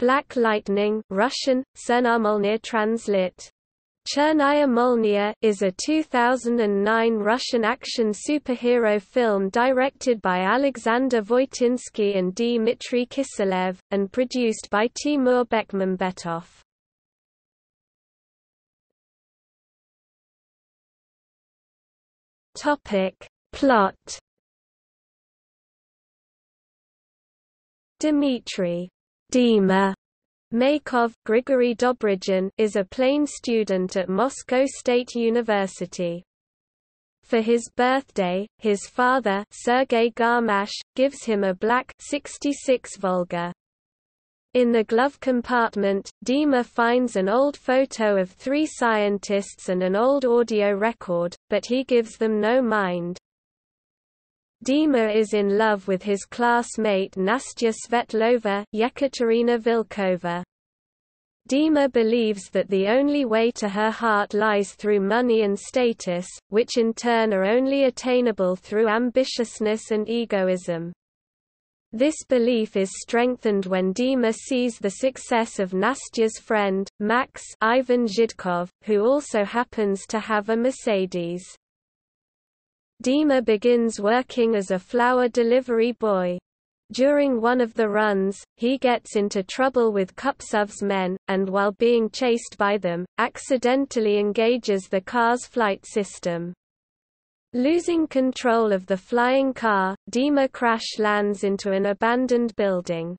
Black Lightning Russian, translit. Chernaya Molniya is a 2009 Russian action superhero film directed by Alexandr Voitinsky and Dmitry Kiselev, and produced by Timur Bekmambetov. Plot Dmitry Dima Maykov Grigory Dobrygin is a plain student at Moscow State University. For his birthday, his father Sergei Garmash, gives him a black 66 Volga. In the glove compartment, Dima finds an old photo of three scientists and an old audio record, but he gives them no mind. Dima is in love with his classmate Nastya Svetlova Yekaterina Vilkova. Dima believes that the only way to her heart lies through money and status, which in turn are only attainable through ambitiousness and egoism. This belief is strengthened when Dima sees the success of Nastya's friend, Max Ivan Zhidkov, who also happens to have a Mercedes. Dima begins working as a flower delivery boy. During one of the runs, he gets into trouble with Kuptsov's men, and while being chased by them, accidentally engages the car's flight system. Losing control of the flying car, Dima crash lands into an abandoned building.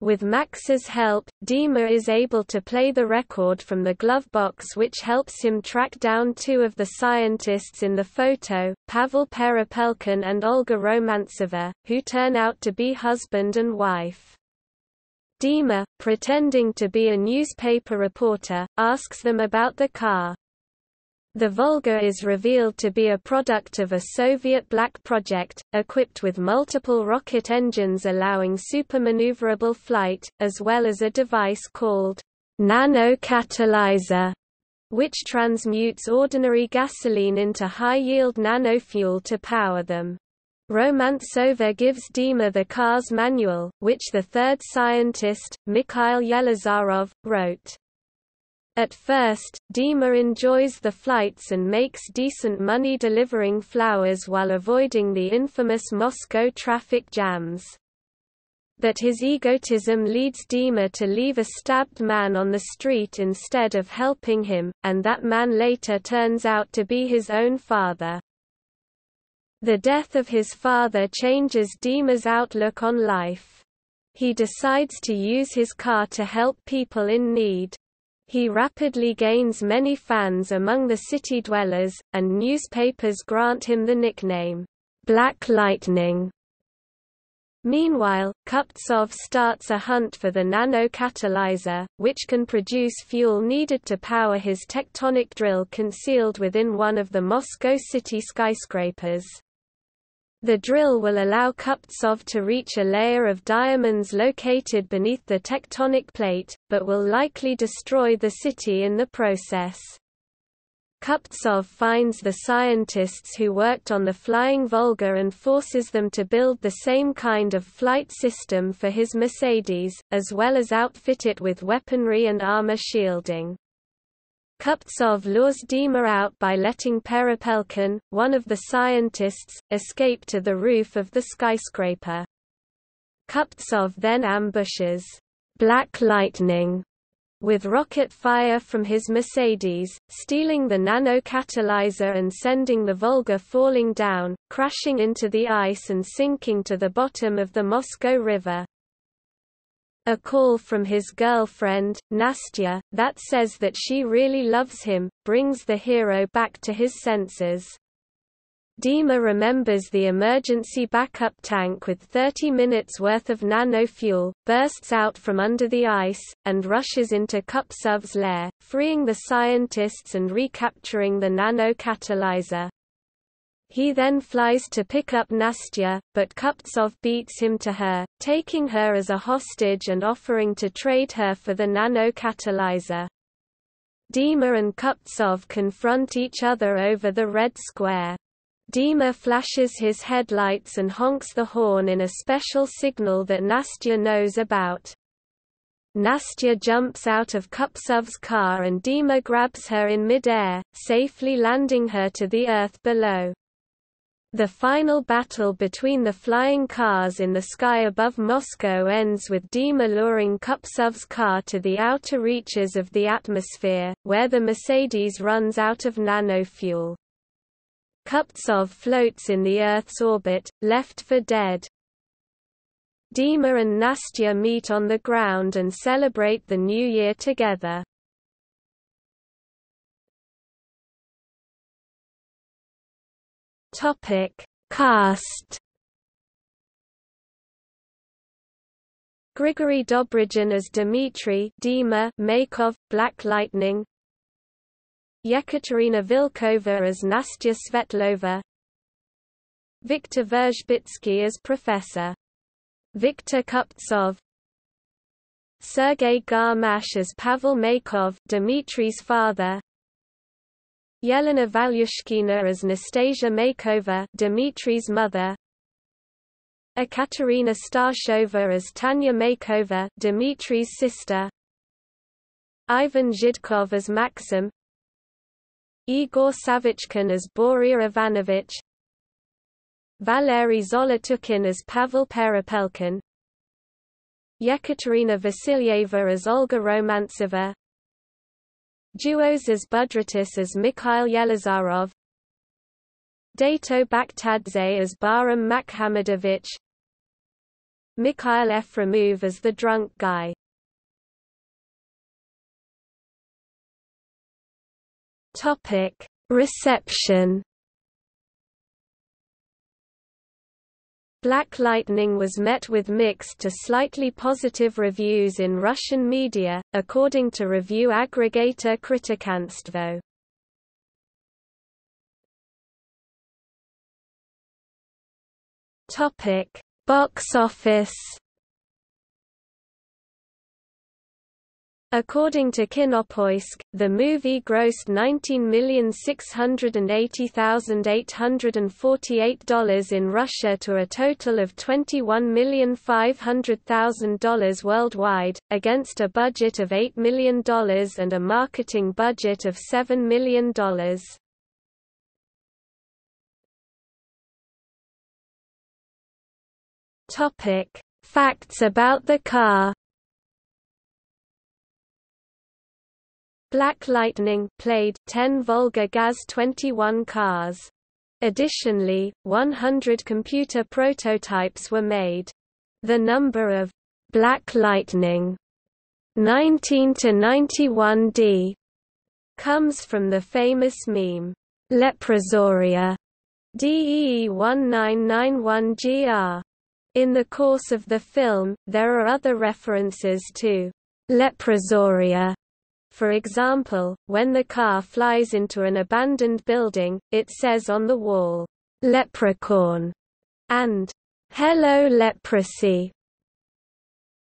With Max's help, Dima is able to play the record from the glove box which helps him track down two of the scientists in the photo, Pavel Perepelkin and Olga Romantsova, who turn out to be husband and wife. Dima, pretending to be a newspaper reporter, asks them about the car. The Volga is revealed to be a product of a Soviet black project, equipped with multiple rocket engines allowing supermaneuverable flight, as well as a device called nano-catalyzer, which transmutes ordinary gasoline into high-yield nanofuel to power them. Romantsova gives Dima the car's manual, which the third scientist, Mikhail Yelizarov, wrote. At first, Dima enjoys the flights and makes decent money delivering flowers while avoiding the infamous Moscow traffic jams. But his egotism leads Dima to leave a stabbed man on the street instead of helping him, and that man later turns out to be his own father. The death of his father changes Dima's outlook on life. He decides to use his car to help people in need. He rapidly gains many fans among the city dwellers, and newspapers grant him the nickname, Black Lightning. Meanwhile, Kuptsov starts a hunt for the nano-catalyzer, which can produce fuel needed to power his tectonic drill concealed within one of the Moscow city skyscrapers. The drill will allow Kuptsov to reach a layer of diamonds located beneath the tectonic plate, but will likely destroy the city in the process. Kuptsov finds the scientists who worked on the Flying Volga and forces them to build the same kind of flight system for his Mercedes, as well as outfit it with weaponry and armor shielding. Kuptsov lures Dima out by letting Perepelkin, one of the scientists, escape to the roof of the skyscraper. Kuptsov then ambushes Black Lightning with rocket fire from his Mercedes, stealing the nano-catalyzer and sending the Volga falling down, crashing into the ice and sinking to the bottom of the Moscow River. A call from his girlfriend, Nastya, that says that she really loves him, brings the hero back to his senses. Dima remembers the emergency backup tank with 30 minutes worth of nano-fuel, bursts out from under the ice, and rushes into Kuptsov's lair, freeing the scientists and recapturing the nano-catalyzer. He then flies to pick up Nastya, but Kuptsov beats him to her, taking her as a hostage and offering to trade her for the nano-catalyzer. Dima and Kuptsov confront each other over the Red Square. Dima flashes his headlights and honks the horn in a special signal that Nastya knows about. Nastya jumps out of Kuptsov's car and Dima grabs her in midair, safely landing her to the earth below. The final battle between the flying cars in the sky above Moscow ends with Dima luring Kuptsov's car to the outer reaches of the atmosphere, where the Mercedes runs out of nanofuel. Kuptsov floats in the Earth's orbit, left for dead. Dima and Nastya meet on the ground and celebrate the new year together. Topic: Cast. Grigory Dobrygin as Dmitry Dima Maykov, Black Lightning. Yekaterina Vilkova as Nastya Svetlova. Viktor Verzhbitsky as Professor. Viktor Kuptsov. Sergei Garmash as Pavel Maykov Dmitry's father Yelena Valyushkina as Nastasia Maykova Dmitry's mother. Ekaterina Starshova as Tanya Maykova Dmitry's sister. Ivan Zhidkov as Maxim. Igor Savichkin as Boria Ivanovich. Valery Zolotukhin as Pavel Perepelkin. Yekaterina Vasilyeva as Olga Romantsova Juozas Budraitis as Mikhail Yelizarov Dato Bakhtadze as Bahram Makhamatovich Mikhail Efremov as the drunk guy. Topic Reception Black Lightning was met with mixed to slightly positive reviews in Russian media, according to review aggregator Kritikanstvo. Topic: Box office According to Kinopoisk, the movie grossed $19,680,848 in Russia to a total of $21,500,000 worldwide, against a budget of $8 million and a marketing budget of $7 million. Facts about the car Black Lightning played 10 Volga Gaz-21 cars. Additionally, 100 computer prototypes were made. The number of Black Lightning 19 to 91D comes from the famous meme Leprosorium DEE1991GR. In the course of the film, there are other references to Leprosorium for example, when the car flies into an abandoned building, it says on the wall, "'Leprechaun' and "'Hello Leprosy'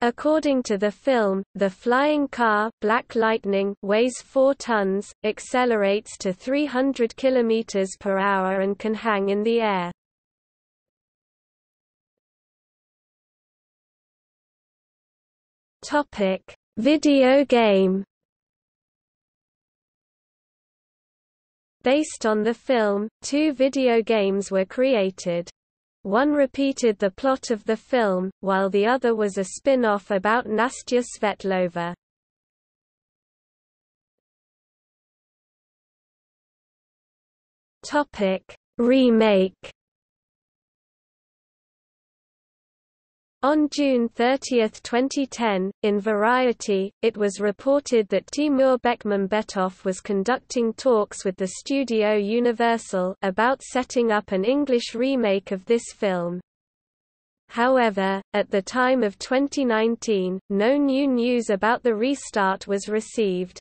According to the film, the flying car Black Lightning weighs 4 tons, accelerates to 300 km per hour and can hang in the air. Topic: Video game Based on the film, two video games were created. One repeated the plot of the film, while the other was a spin-off about Nastya Svetlova. Topic: Remake On June 30, 2010, in Variety, it was reported that Timur Bekmambetov was conducting talks with the studio Universal about setting up an English remake of this film. However, at the time of 2019, no new news about the restart was received.